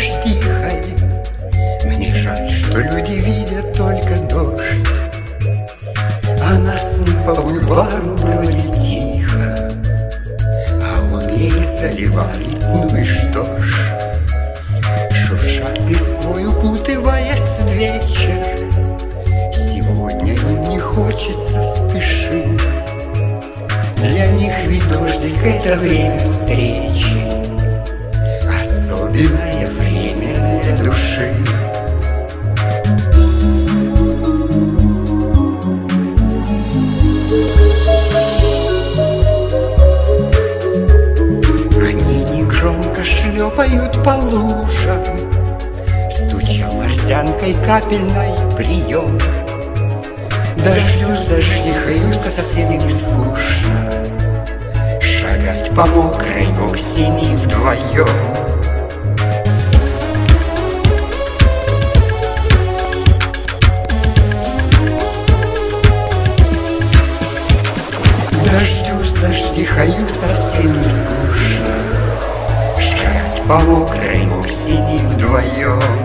дождь и. Мне жаль, что люди видят только дождь, А нас по бульвару бродит тихо, А он ей заливает, ну и что ж, Шуршат листвой, укутываясь вечер, Сегодня им не хочется спешить, Для них ведь дождик — это время встречи, по лужам Стуча морзянкой капельной прием Дождю дождихаются совсем не скучно. Шагать по мокрой осени вдвоем по мокрой синей вдвоем.